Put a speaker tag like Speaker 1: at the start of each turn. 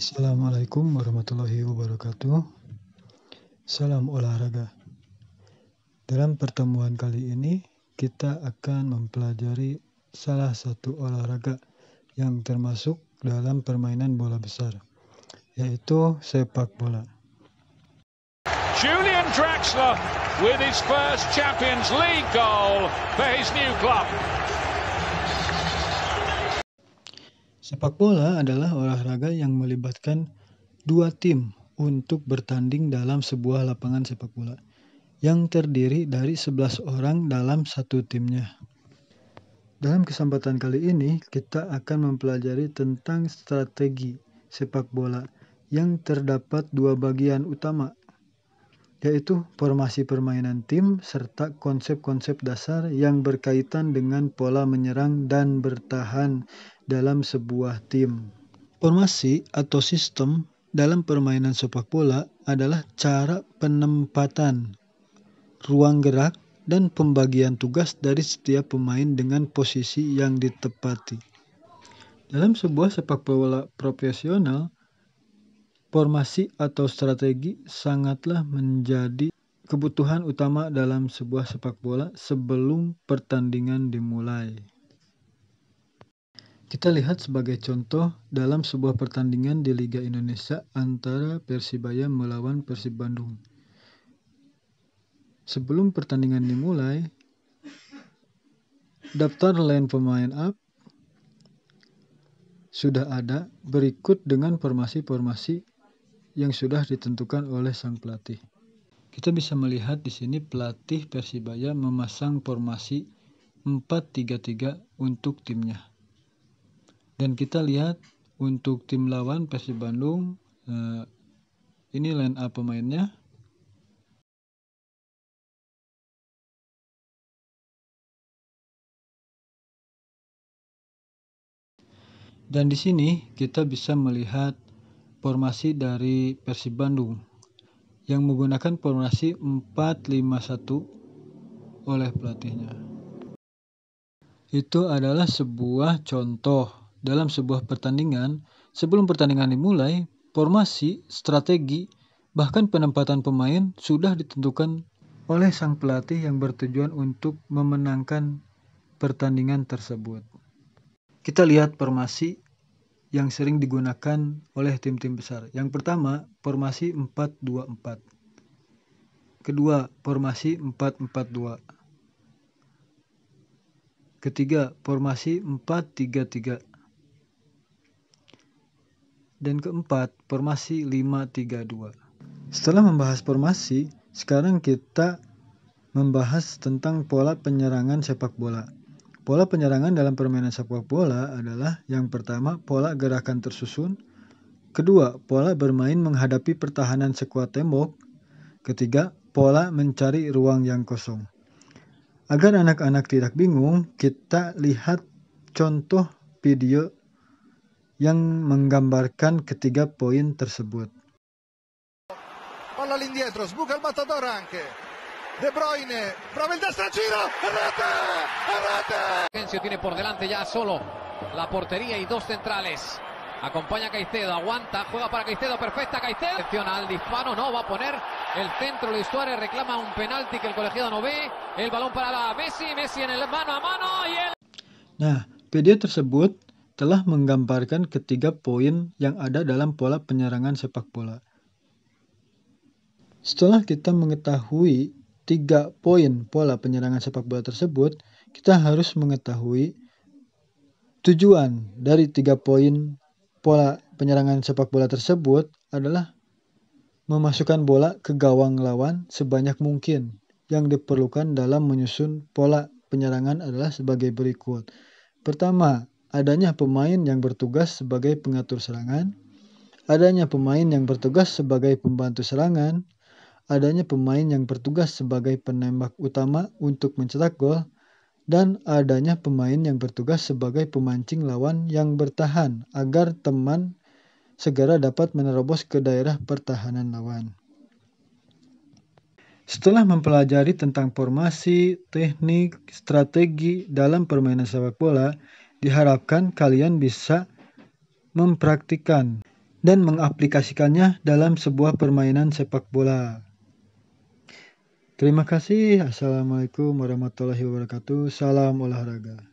Speaker 1: Assalamualaikum warahmatullahi wabarakatuh. Salam olahraga. Dalam pertemuan kali ini, kita akan mempelajari salah satu olahraga yang termasuk dalam permainan bola besar, yaitu sepak bola.
Speaker 2: Julian Draxler with his first Champions League goal for his new club.
Speaker 1: Sepak bola adalah olahraga yang melibatkan dua tim untuk bertanding dalam sebuah lapangan sepak bola yang terdiri dari 11 orang dalam satu timnya. Dalam kesempatan kali ini, kita akan mempelajari tentang strategi sepak bola yang terdapat dua bagian utama, yaitu formasi permainan tim serta konsep-konsep dasar yang berkaitan dengan pola menyerang dan bertahan dalam sebuah tim. Formasi atau sistem dalam permainan sepak bola adalah cara penempatan ruang gerak dan pembagian tugas dari setiap pemain dengan posisi yang ditepati. Dalam sebuah sepak bola profesional, formasi atau strategi sangatlah menjadi kebutuhan utama dalam sebuah sepak bola sebelum pertandingan dimulai. Kita lihat sebagai contoh dalam sebuah pertandingan di Liga Indonesia antara Persibaya melawan Persib Bandung. Sebelum pertandingan dimulai, daftar line pemain up sudah ada berikut dengan formasi-formasi yang sudah ditentukan oleh sang pelatih. Kita bisa melihat di sini pelatih Persibaya memasang formasi 4-3-3 untuk timnya. Dan kita lihat untuk tim lawan Persib Bandung, eh, ini line up pemainnya. Dan di sini kita bisa melihat formasi dari Persib Bandung yang menggunakan formasi 451 oleh pelatihnya. Itu adalah sebuah contoh dalam sebuah pertandingan, sebelum pertandingan dimulai, formasi, strategi, bahkan penempatan pemain sudah ditentukan oleh sang pelatih yang bertujuan untuk memenangkan pertandingan tersebut. Kita lihat formasi yang sering digunakan oleh tim-tim besar. Yang pertama, formasi 4-2-4. Kedua, formasi 4-4-2. Ketiga, formasi 4-3-3. Dan keempat, formasi 532. Setelah membahas formasi, sekarang kita membahas tentang pola penyerangan sepak bola. Pola penyerangan dalam permainan sepak bola adalah yang pertama, pola gerakan tersusun. Kedua, pola bermain menghadapi pertahanan sekuat tembok. Ketiga, pola mencari ruang yang kosong. Agar anak-anak tidak bingung, kita lihat contoh video yang menggambarkan ketiga poin tersebut.
Speaker 3: Palla all'indietro, sbuca il matador anche. De Bruyne, prova il destro giro, rete, rete.
Speaker 4: Asensio tiene por delante ya solo la portería y dos centrales. Acompaña a Caicedo, aguanta, juega para Caicedo, perfecta Caicedo. Atención al disparo, no, va a poner el centro Luis Suárez, reclama un penalti que el colegiado no ve. El balón para Messi, Messi en el mano a mano y el...
Speaker 1: Nah, video tersebut telah menggambarkan ketiga poin yang ada dalam pola penyerangan sepak bola. Setelah kita mengetahui tiga poin pola penyerangan sepak bola tersebut, kita harus mengetahui tujuan dari tiga poin pola penyerangan sepak bola tersebut adalah memasukkan bola ke gawang lawan sebanyak mungkin. Yang diperlukan dalam menyusun pola penyerangan adalah sebagai berikut. Pertama, adanya pemain yang bertugas sebagai pengatur serangan, adanya pemain yang bertugas sebagai pembantu serangan, adanya pemain yang bertugas sebagai penembak utama untuk mencetak gol, dan adanya pemain yang bertugas sebagai pemancing lawan yang bertahan agar teman segera dapat menerobos ke daerah pertahanan lawan. Setelah mempelajari tentang formasi, teknik, strategi dalam permainan sepak bola, Diharapkan kalian bisa mempraktikkan dan mengaplikasikannya dalam sebuah permainan sepak bola. Terima kasih. Assalamualaikum warahmatullahi wabarakatuh. Salam olahraga.